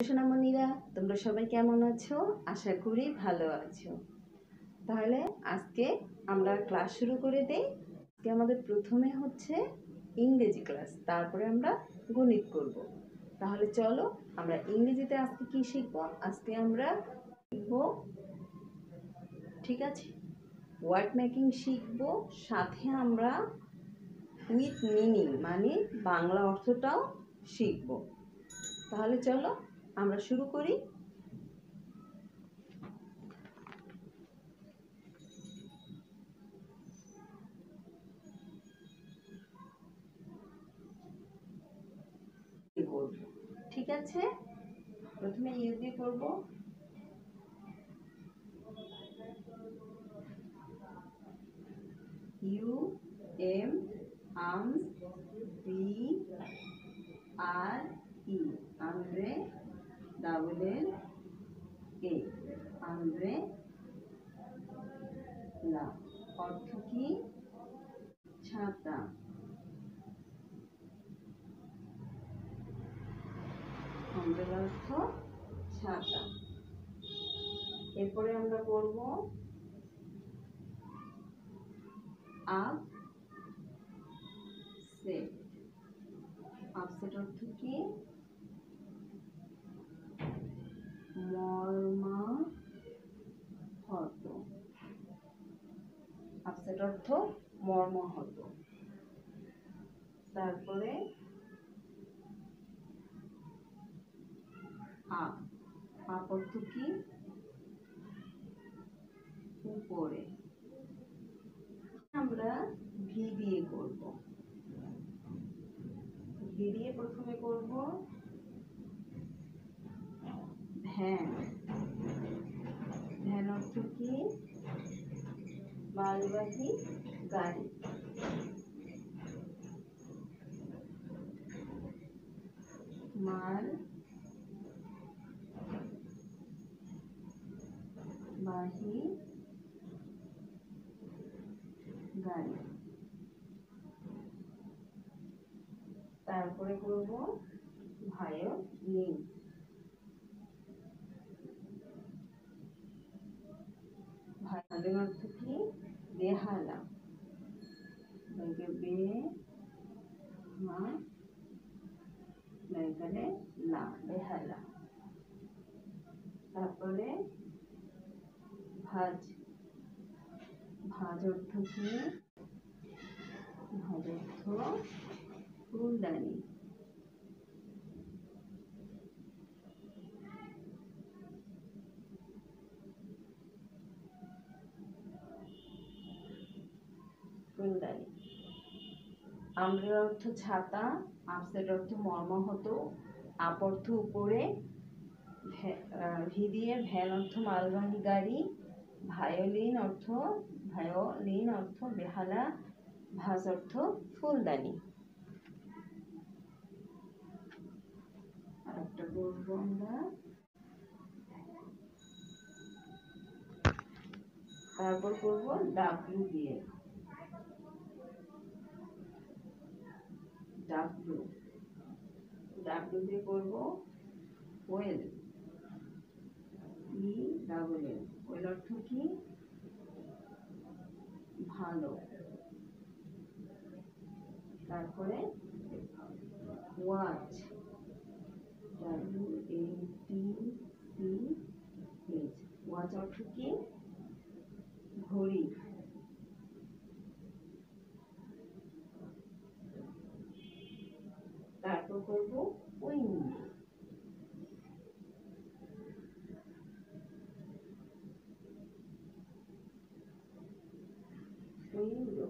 সোনামণিরা তোমরা সবাই কেমন আছো? আশা করি ভালো আছো। তাহলে আজকে আমরা ক্লাস শুরু করে দেই। আজকে আমাদের প্রথমে হচ্ছে ইংরেজি ক্লাস, তারপরে আমরা গণিত করব। তাহলে চলো, আমরা ইংরেজিতে আজকে কি শিখব? আজকে আমরা শিখব, ঠিক আছে? ওয়ার্ড মেকিং শিখব, সাথে আমরা উইথ মিনিং মানে বাংলা অর্থটাও শিখব। তাহলে চলো আমরা শুরু করি। ঠিক আছে? প্রথমে ইউ করব। ইউ এম আম বি আর ই আমরে ডাবল এল এ। আমরে লা। অর্থ কি? ছাতা। আমরেলা অর্থ ছাতা। এরপরে আমরা করব আপ সেট। আপসেট অর্থ কি? মর্মাহত। আপসেট অর্থ মর্মাহত। তারপরে আপ আপ অর্থ কি? উপরে। আমরা ভি দিয়ে করব। ভি দিয়ে প্রথমে করব ভ্যান ভ্যান অর্থ কি মালবাহী গাড়ি মাল বাহী গাড়ি তারপরে করব ভায়োলিন ভায়োলিন অর্থ কি বেহালা এটাকে বে মা এখানে লা বেহালা তারপরে ভাজ ভাজ অর্থ কি ভাজ অর্থ ফুলদানি ফুলদানি আমরের অর্থ ছাতা আপসের অর্থ মর্মাহত আপ অর্থ উপরে ভি দিয়ে ভ্যান অর্থ মালবাহী গাড়ি, ভায়োলিন অর্থ ভায়োলিন অর্থ বেহালা, ভাজ অর্থ ফুলদানি। আর করব আমরা। তারপর করব ডাব্লিউ দিয়ে। ডাব্লিউ ডাব্লিউ দিয়ে করব well. E double L well অর্থ কি? ভালো। তারপরে watch. W A T C H watch অর্থ কি? ঘড়ি। করব? Wind window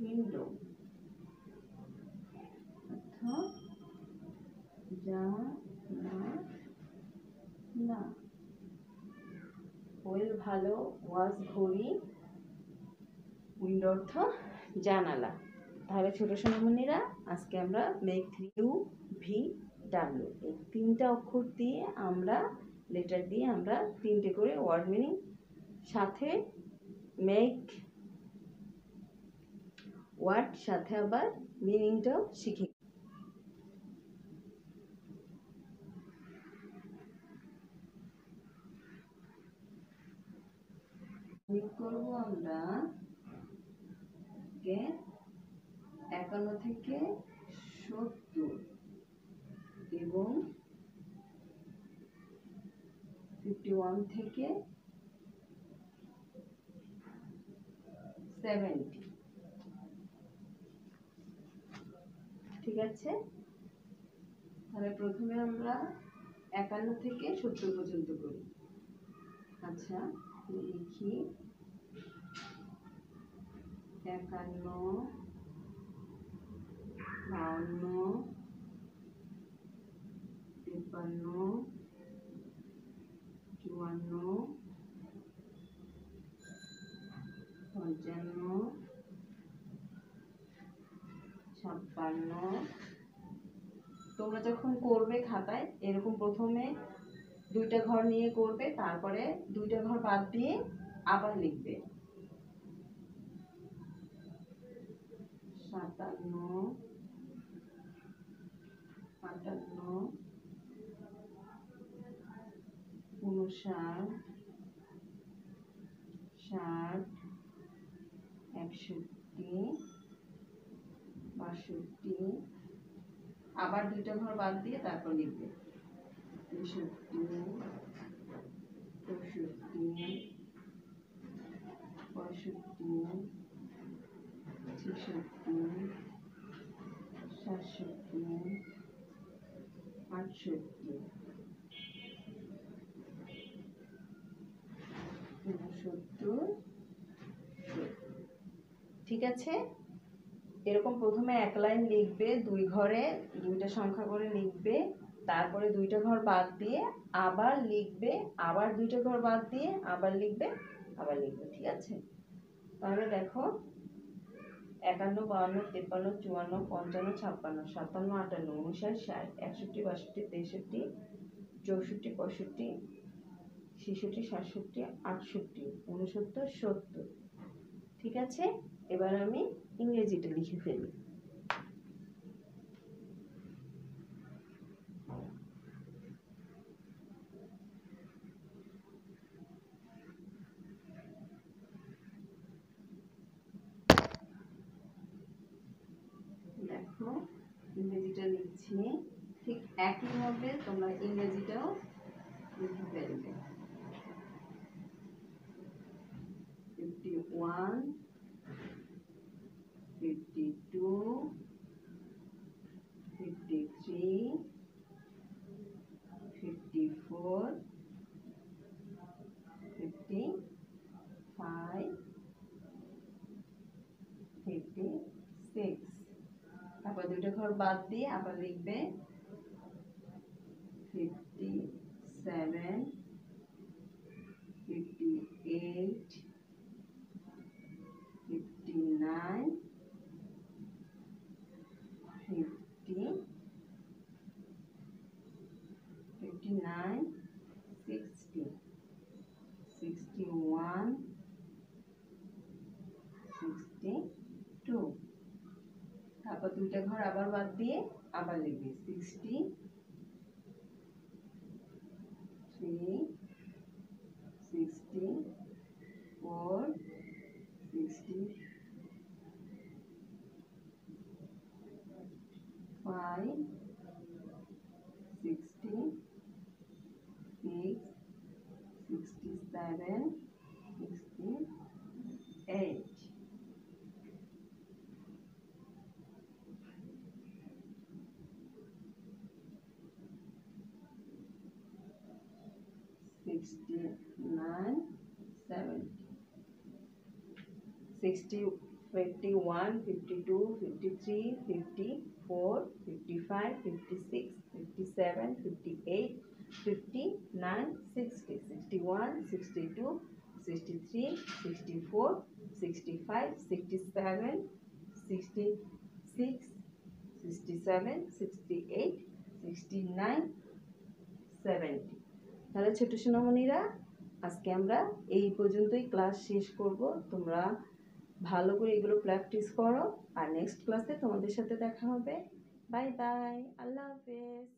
window. অর্থ যা না ভালো ওয়াজ ঘড়ি। উইন্ডো অর্থ জানালা। তাহলে ছোট সোনামণিরা, আজকে আমরা make three U V W এই তিনটা অক্ষর দিয়ে আমরা লেটার দিয়ে আমরা তিনটে করে ওয়ার্ড মিনিং সাথে মেক ওয়ার্ড সাথে আবার মিনিংটাও শিখে করব আমরা গেট একান্ন থেকে সত্তর এবং ফিফটি ওয়ান থেকে সেভেন্টি ঠিক আছে? তাহলে প্রথমে আমরা একান্ন থেকে সত্তর পর্যন্ত করি। আচ্ছা লিখি। একান্ন বাউন্ন তিপ্পান্ন চুয়ান্ন পঞ্চান্ন ছাপ্পান্ন তোমরা যখন করবে খাতায়, এরকম প্রথমে দুইটা ঘর নিয়ে করবে, তারপরে দুইটা ঘর বাদ দিয়ে আবার লিখবে। সাতান্ন আটান্ন উনষাট ষাট একষট্টি বাষট্টি আবার দুইটা ঘর বাদ দিয়ে তারপর লিখবে। তেষট্টি চৌষট্টি পঁয়ষট্টি ছেষট্টি সাতষট্টি ঊনসত্তর ঠিক আছে? এরকম প্রথমে এক লাইন লিখবে, দুই ঘরে, দুইটা সংখ্যা করে লিখবে, তারপরে দুইটা ঘর বাদ দিয়ে আবার লিখবে, আবার দুইটা ঘর বাদ দিয়ে আবার লিখবে আবার লিখবে, ঠিক আছে? তাহলে দেখো একান্ন, বাহান্ন, তেপ্পান্ন, চুয়ান্ন, পঞ্চান্ন, ছাপ্পান্ন, সাতান্ন, আটান্ন, উনষাট, ষাট, একষট্টি, বাষট্টি, তেষট্টি, চৌষট্টি, পঁয়ষট্টি, ছেষট্টি, সাতষট্টি, আটষট্টি, উনসত্তর, সত্তর। ঠিক আছে? এবার আমি ইংরেজিটা লিখে ফেলি দেখো ইংরেজিটা লিখছি। ঠিক একইভাবে তোমরা ইংরেজিটাও লিখে ফেলবে। Fifty one fifty two fifty three fifty four fifty five fifty তারপর দুটো ঘর বাদ দিয়ে আবার লিখবে fifty seven fifty eight fifty nine fifty fifty nine sixty three sixty four sixty five sixty six sixty seven sixty eight nine seventy sixty fifty one fifty two fifty three fifty four fifty five fifty six fifty seven fifty eight fifty nine sixty sixty one sixty two sixty three sixty four sixty five sixty seven sixty six sixty seven sixty eight sixty nine seventy তাহলে ছোট সোনামণিরা, আজকে আমরা এই পর্যন্তই class শেষ করব। তোমরা ভালো করে এগুলো প্র্যাকটিস করো। আর নেক্সট ক্লাসে তোমাদের সাথে দেখা হবে। বাই বাই আল্লাহ হাফেজ।